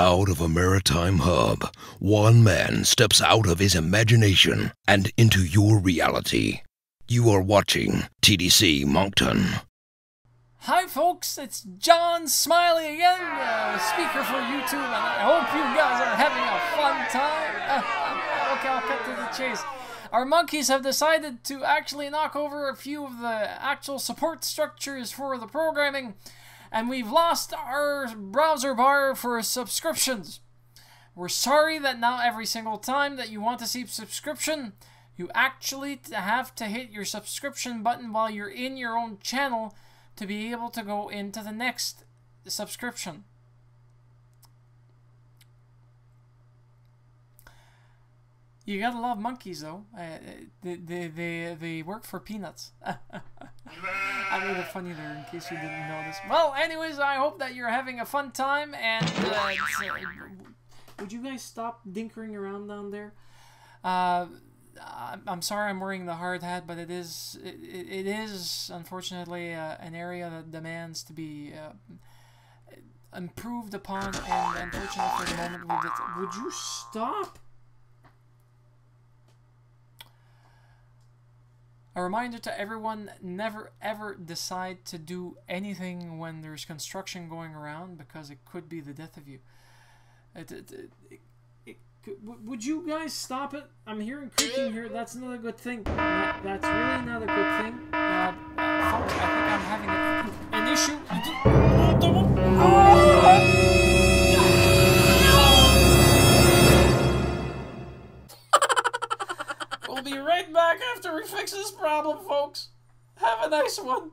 Out of a maritime hub, one man steps out of his imagination and into your reality. You are watching TDC Moncton. Hi, folks, it's John Smiley again, uh, speaker for YouTube, and I hope you guys are having a fun time. okay, I'll cut to the chase. Our monkeys have decided to actually knock over a few of the actual support structures for the programming, and we've lost our browser bar for subscriptions. We're sorry that now every single time that you want to see subscription, you actually have to hit your subscription button while you're in your own channel to be able to go into the next subscription. You gotta love monkeys, though. Uh, they, they, they, they work for peanuts. I made it funny there in case you didn't notice. Well, anyways, I hope that you're having a fun time. And uh, would you guys stop dinkering around down there? Uh, I'm sorry I'm wearing the hard hat, but it is it, it is unfortunately uh, an area that demands to be uh, improved upon, and unfortunately for the moment, would you stop? A reminder to everyone, never ever decide to do anything when there's construction going around because it could be the death of you. It, it, it, would you guys stop it? I'm hearing creaking here. That's another good thing. That, that's really not a good thing. Uh, folks, I think I'm having an issue. Oh! be right back after we fix this problem, folks. Have a nice one.